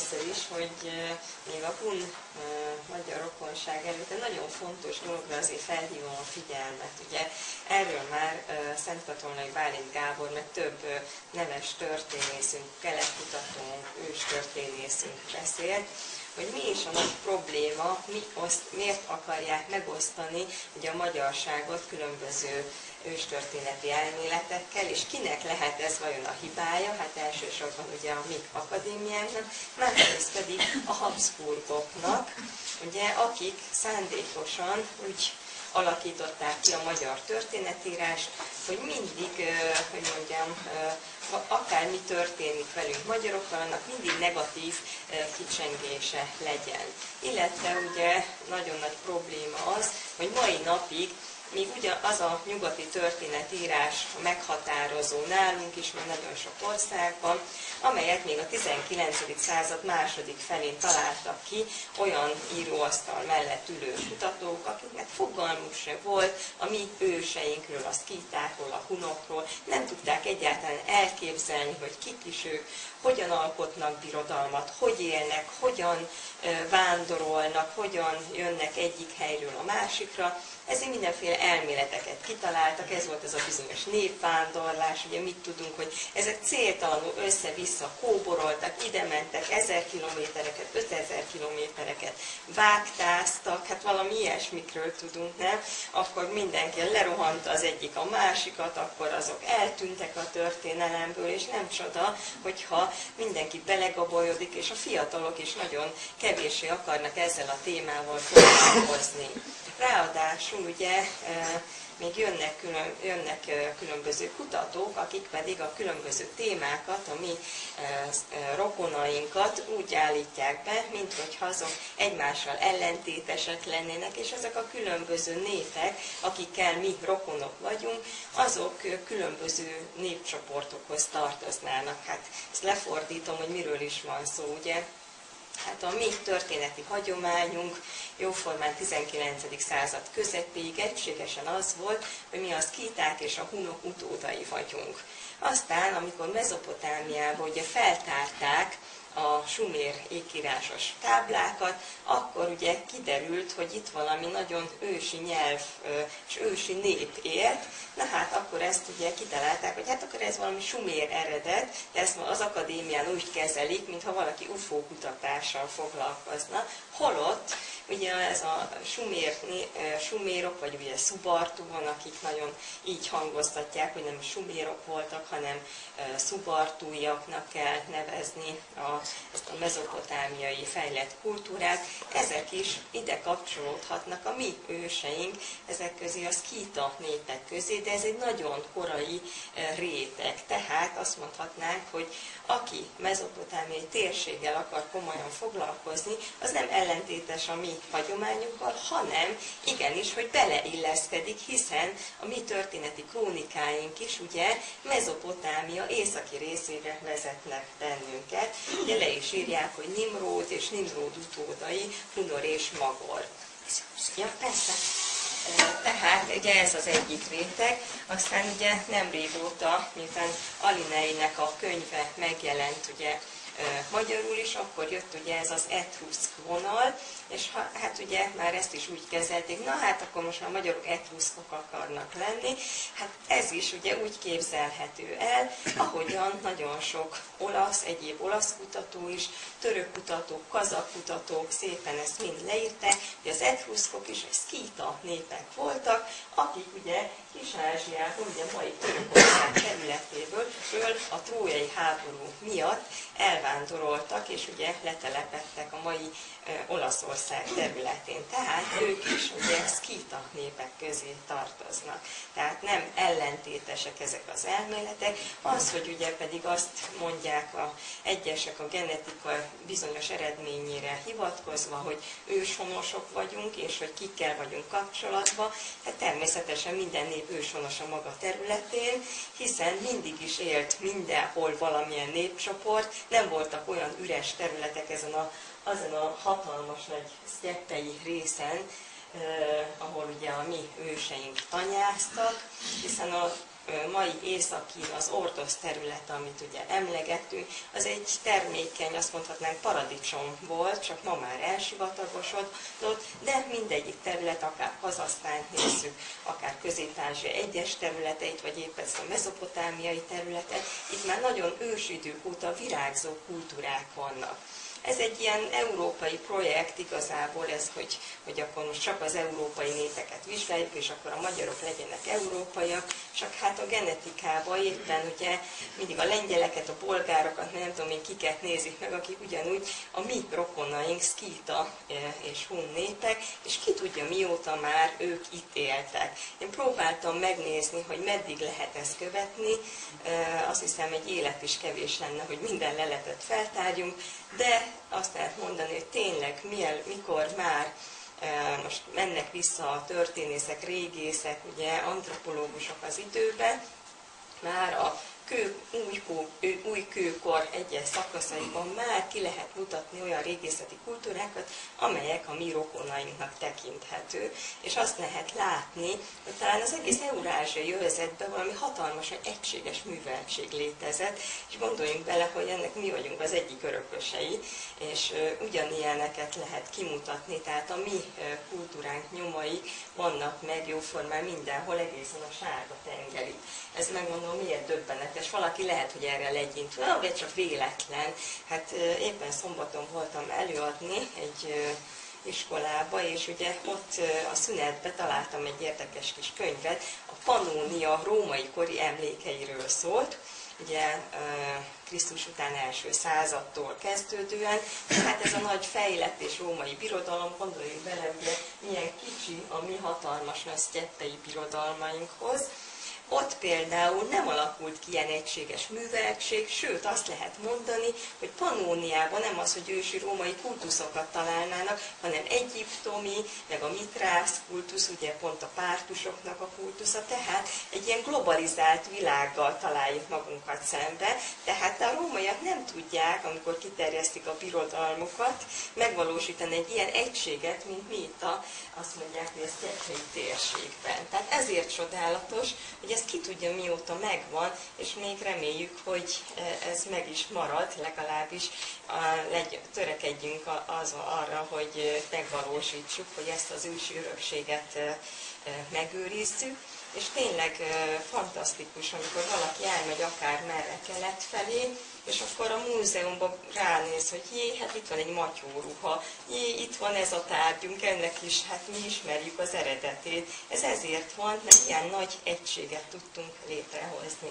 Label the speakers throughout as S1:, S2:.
S1: először is, hogy még a hun magyar rokonság előtt egy nagyon fontos dologra azért felhívom a figyelmet. Ugye erről már Szent Katonai Bálint Gábor, meg több neves történészünk, keletkutatónk, őstörténészünk beszélt, hogy mi is a nagy probléma, mi oszt, miért akarják megosztani ugye a magyarságot különböző őstörténeti elméletekkel, és kinek lehet ez vajon a hibája? Hát elsősorban ugye a mi akadémiánknak, másrészt pedig a Habsburgoknak, ugye, akik szándékosan úgy alakították ki a magyar történetírást, hogy mindig, hogy mondjam, akármi történik velünk magyarokkal, annak mindig negatív kicsengése legyen. Illetve ugye nagyon nagy probléma az, hogy mai napig míg ugye az a nyugati történetírás meghatározó nálunk is, mert nagyon sok országban, amelyet még a 19. század második felén találtak ki olyan íróasztal mellett ülő fogalmuk se volt a mi őseinkről, a szkítákról, a hunokról, nem tudták egyáltalán elképzelni, hogy kik is ők, hogyan alkotnak birodalmat, hogy élnek, hogyan vándorolnak, hogyan jönnek egyik helyről a másikra, ezért mindenféle elméleteket kitaláltak, ez volt ez a bizonyos népvándorlás, ugye mit tudunk, hogy ezek céltalanul össze-vissza kóboroltak, ide mentek ezer kilométereket, ötezer kilométereket, vágtáztak, hát valami ilyesmikről tudunk, nem? Akkor mindenki lerohant az egyik a másikat, akkor azok eltűntek a történelemből, és nem csoda, hogyha mindenki belegabolyodik, és a fiatalok is nagyon kevéssé akarnak ezzel a témával foglalkozni. Ráadásul ugye még jönnek, külön, jönnek különböző kutatók, akik pedig a különböző témákat, a mi rokonainkat úgy állítják be, mint hogyha azok egymással ellentétesek lennének, és ezek a különböző népek, akikkel mi rokonok vagyunk, azok különböző népcsoportokhoz tartoznának. Hát ezt lefordítom, hogy miről is van szó, ugye? Hát a mi történeti hagyományunk jóformán 19. század közepéig egységesen az volt, hogy mi a szkíták és a hunok utódai vagyunk. Aztán, amikor Mezopotámiában ugye feltárták a sumér ékírásos táblákat, akkor ugye kiderült, hogy itt valami nagyon ősi nyelv és ősi nép élt, na hát akkor ezt ugye kitalálták, hogy hát akkor ez valami sumér eredet, de ezt az akadémián úgy kezelik, mintha valaki UFO kutatással foglalkozna, holott ugye ez a sumér, sumérok, vagy ugye szubartúon, akik nagyon így hangoztatják, hogy nem sumérok voltak, hanem szubartújaknak kell nevezni a, ezt a mezopotámiai fejlett kultúrát, ezek is ide kapcsolódhatnak a mi őseink, ezek közé a szkíta népek közé, de ez egy nagyon korai réteg. Tehát azt mondhatnánk, hogy aki mezopotámiai térséggel akar komolyan foglalkozni, az nem ellentétes a mi hagyományunkkal, hanem igenis, hogy beleilleszkedik, hiszen a mi történeti krónikáink is ugye Mezopotámia északi részére vezetnek bennünket. Ugye le is írják, hogy Nimród és Nimród utódai, Hunor és Magor. Ja, persze. Tehát ugye ez az egyik réteg, aztán ugye nem régóta, miután Alineinek a könyve megjelent ugye magyarul is, akkor jött ugye ez az etruszk vonal, és ha, hát ugye már ezt is úgy kezelték, na hát akkor most már magyarok etruszkok akarnak lenni, hát ez is ugye úgy képzelhető el, ahogyan nagyon sok olasz, egyéb olasz kutató is, török kutatók, kazak kutatók szépen ezt mind leírták, hogy az etruszkok is szkíta népek voltak, akik ugye Kis-Ázsiából, ugye mai Törökország területéből, föl a trójai háború miatt elvándoroltak, és ugye letelepettek a mai Olaszország területén. Tehát ők is ugye szkíta népek közé tartoznak. Tehát nem ellentétesek ezek az elméletek. Az, hogy ugye pedig azt mondják a egyesek a genetika bizonyos eredményére hivatkozva, hogy őshonosok vagyunk, és hogy kikkel vagyunk kapcsolatban, hát természetesen minden nép őshonos a maga területén, hiszen mindig is élt mindenhol valamilyen népcsoport, nem voltak olyan üres területek ezen a azon a hatalmas nagy sztyeppei részen, eh, ahol ugye a mi őseink tanyáztak, hiszen a mai Észak-Kína, az Ordosz terület, amit ugye emlegettünk, az egy termékeny, azt mondhatnánk paradicsom volt, csak ma már elsivatagosodott, de mindegyik terület, akár Kazasztánt nézzük, akár Közép-Ázsia egyes területeit, vagy épp ezt a mezopotámiai területet, itt már nagyon ősidők óta virágzó kultúrák vannak. Ez egy ilyen európai projekt igazából, ez, hogy, hogy akkor most csak az európai népeket vizsgáljuk, és akkor a magyarok legyenek európaiak, csak hát a genetikában éppen ugye mindig a lengyeleket, a bolgárokat, nem tudom én kiket nézik meg, akik ugyanúgy a mi rokonaink, szkíta e, és hun népek, és ki tudja mióta már ők itt éltek. Én próbáltam megnézni, hogy meddig lehet ezt követni, e, azt hiszem egy élet is kevés lenne, hogy minden leletet feltárjunk, de azt lehet mondani, hogy tényleg miel, mikor már e, most mennek vissza a történészek, régészek, ugye antropológusok az időbe, már a kő, új, új kőkor egyes szakaszaiban már ki lehet mutatni olyan régészeti kultúrákat, amelyek a mi rokonainknak tekinthető, és azt lehet látni, hogy talán az egész eurázsiai övezetben valami hatalmasan egységes műveltség létezett, és gondoljunk bele, hogy ennek mi vagyunk az egyik örökösei, és ugyanilyeneket lehet kimutatni, tehát a mi kultúránk nyomai vannak meg jóformán mindenhol, egészen a sárga tengerig. Ez megmondom, miért döbbenetes. Valaki lehet, hogy erre legyint, de csak véletlen. Hát éppen szombaton voltam előadni egy iskolába, és ugye ott a szünetbe találtam egy érdekes kis könyvet, a Panónia római kori emlékeiről szólt, ugye Krisztus után első századtól kezdődően. Hát ez a nagy fejlett és római birodalom, gondoljuk bele, ugye milyen kicsi a mi hatalmas nagy birodalmainkhoz, ott például nem alakult ki ilyen egységes műveltség, sőt azt lehet mondani, hogy Panóniában nem az, hogy ősi római kultuszokat találnának, hanem egyiptomi, meg a mitrász kultusz, ugye pont a pártusoknak a kultusza, tehát egy ilyen globalizált világgal találjuk magunkat szembe, tehát a rómaiak nem tudják, amikor kiterjesztik a birodalmukat, megvalósítani egy ilyen egységet, mint mi itt a, azt mondják, hogy ez térségben. Tehát ezért csodálatos, hogy ez ki tudja mióta megvan, és még reméljük, hogy e, ez meg is marad, legalábbis törekedjünk az arra, hogy megvalósítsuk, hogy ezt az ősi örökséget e, e, megőrizzük, és tényleg fantasztikus, amikor valaki elmegy akár merre kelet felé, és akkor a múzeumban ránéz, hogy jé, hát itt van egy matyóruha, jé, itt van ez a tárgyunk, ennek is, hát mi ismerjük az eredetét. Ez ezért van, mert ilyen nagy egységet tudtunk létrehozni.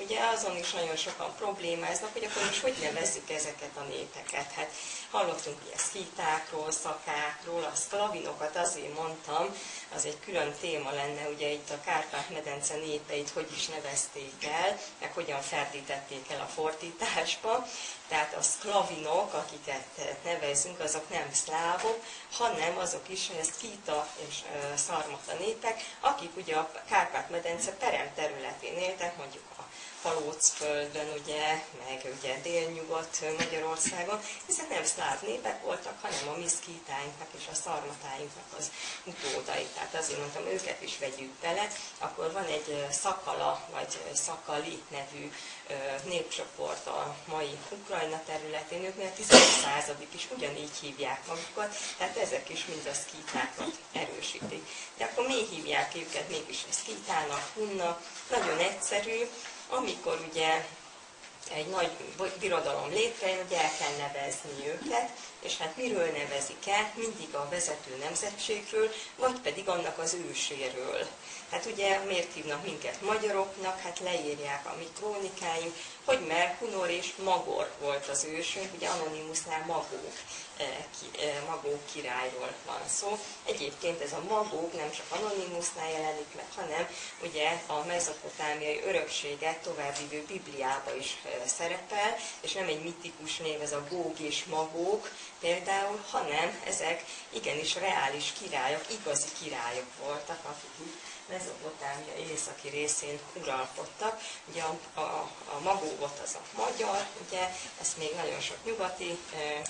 S1: Ugye azon is nagyon sokan problémáznak, hogy akkor most hogy nevezzük ezeket a népeket. Hát hallottunk ilyen szítákról, szakákról, a szklavinokat azért mondtam, az egy külön téma lenne, ugye itt a Kárpát-medence népeit hogy is nevezték el, meg hogyan ferdítették el a fordításba. Tehát a szklavinok, akiket nevezünk, azok nem szlávok, hanem azok is, hogy ez Kita és Szarmata népek, akik ugye a Kárpát-medence perem területén éltek, mondjuk a Palócföldön, ugye, meg ugye délnyugat Magyarországon, ezek nem szláv népek voltak, hanem a mi szkítáinknak és a szarmatáinknak az utódai. Tehát azért mondtam, őket is vegyük bele. Akkor van egy Szakala, vagy Szakali nevű népcsoport a mai Ukrajna területén, ők 10. századik is ugyanígy hívják magukat, tehát ezek is mind a szkítákat erősítik. De akkor mi hívják őket mégis a szkítának, hunna? Nagyon egyszerű, amikor ugye egy nagy birodalom létrejön, hogy el kell nevezni őket, és hát miről nevezik el? Mindig a vezető nemzetségről, vagy pedig annak az őséről. Hát ugye miért hívnak minket magyaroknak? Hát leírják a mi krónikáink, hogy Merkunor és Magor volt az ősünk, ugye Anonymusnál Magók, Magók királyról van szó. Egyébként ez a Magók nem csak Anonymusnál jelenik meg, hanem ugye a mezopotámiai örökséget továbbvívő Bibliába is szerepel, és nem egy mitikus név, ez a Góg és Magók például, hanem ezek igenis reális királyok, igazi királyok voltak, akik Mezopotámia északi részén uralkodtak. Ugye a, a, a magóvot az a magyar, ugye ezt még nagyon sok nyugati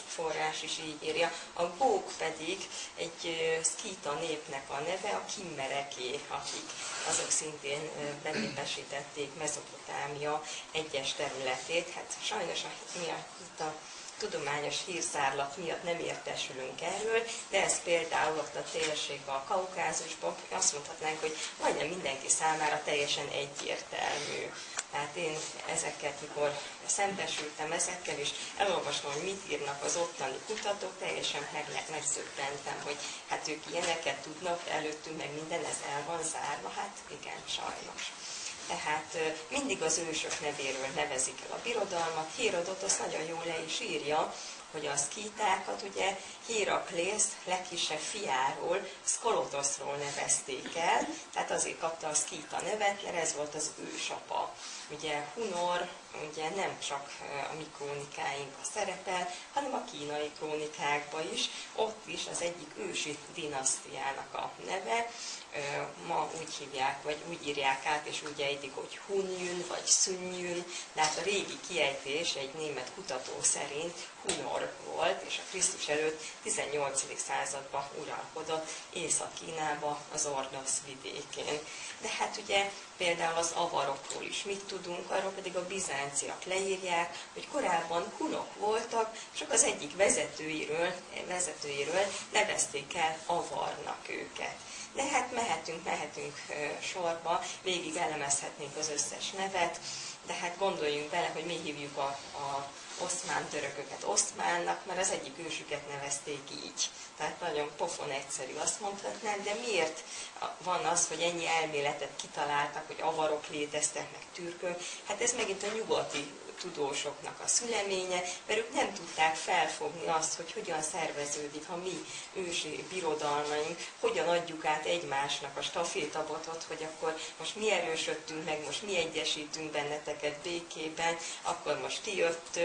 S1: forrás is így írja. A gók pedig egy szkíta népnek a neve, a kimmereké, akik azok szintén benépesítették Mezopotámia egyes területét. Hát sajnos a, mi a, itt a tudományos hírszárlat miatt nem értesülünk erről, de ez például ott a térségben, a kaukázusban, azt mondhatnánk, hogy majdnem mindenki számára teljesen egyértelmű. Tehát én ezeket, mikor szembesültem ezekkel, és elolvastam, hogy mit írnak az ottani kutatók, teljesen megszökkentem, hogy hát ők ilyeneket tudnak, előttünk meg minden ez el van zárva, hát igen, sajnos tehát mindig az ősök nevéről nevezik el a birodalmat. Hérodotosz nagyon jól le is írja, hogy a szkítákat ugye Héraklész legkisebb fiáról, Skolotoszról nevezték el, tehát azért kapta a szkíta nevet, mert ez volt az ősapa. Ugye Hunor, ugye nem csak a mi krónikáinkban szerepel, hanem a kínai krónikákban is, ott is az egyik ősi dinasztiának a neve, úgy hívják, vagy úgy írják át, és úgy ejtik, hogy Hunyün, vagy Szünnyün, de hát a régi kiejtés egy német kutató szerint Hunor volt, és a Krisztus előtt 18. században uralkodott Észak-Kínába, az Ordosz vidékén. De hát ugye például az avarokról is mit tudunk, arról pedig a bizánciak leírják, hogy korábban hunok voltak, csak az egyik vezetőiről, vezetőiről nevezték el avarnak őket. De hát mehetünk, mehetünk sorba, végig elemezhetnénk az összes nevet, de hát gondoljunk bele, hogy mi hívjuk a, a oszmán törököket oszmánnak, mert az egyik ősüket nevezték így. Tehát nagyon pofon egyszerű, azt mondhatnám, de miért van az, hogy ennyi elméletet kitaláltak, hogy avarok léteztek, meg türkök? Hát ez megint a nyugati tudósoknak a szüleménye, mert ők nem tudták felfogni azt, hogy hogyan szerveződik a mi ősi birodalmaink, hogyan adjuk át egymásnak a stafétabotot, hogy akkor most mi erősödtünk meg, most mi egyesítünk benneteket békében, akkor most ti jöttök,